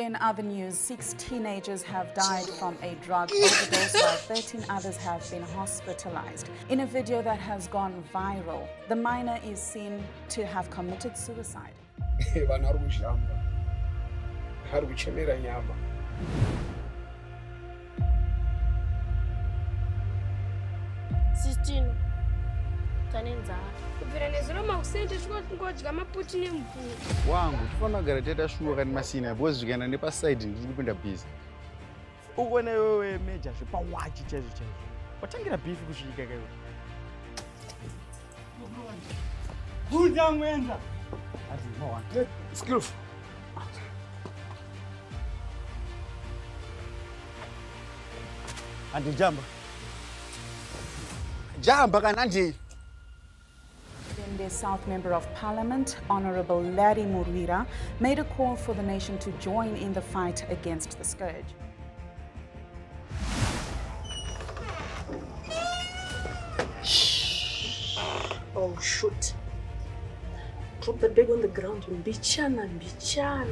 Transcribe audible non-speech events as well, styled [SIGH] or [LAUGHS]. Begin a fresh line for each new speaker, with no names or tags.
In other news, six teenagers have died from a drug [LAUGHS] overdose while 13 others have been hospitalized. In a video that has gone viral, the minor is seen to have committed suicide. [LAUGHS]
tane nzara. Kubvira nezuro makusente tikongodya maputi nemvura.
Wangu tifanira kugara taita shuwa kani masina because zvikaenda nepasaidi ndiri kupinda bhizi
ukuona iwewe meja zvepawachi chaizvo chaizvo watangira bhifi kusvika kaiwe kunyamwenza
skillful
handijamba jamba kana
Then the South Member of Parliament, Honorable Larry Murwira, made a call for the nation to join in the fight against the scourge.
Oh, shoot. Drop the bag on the ground. Mbichana, mbichana.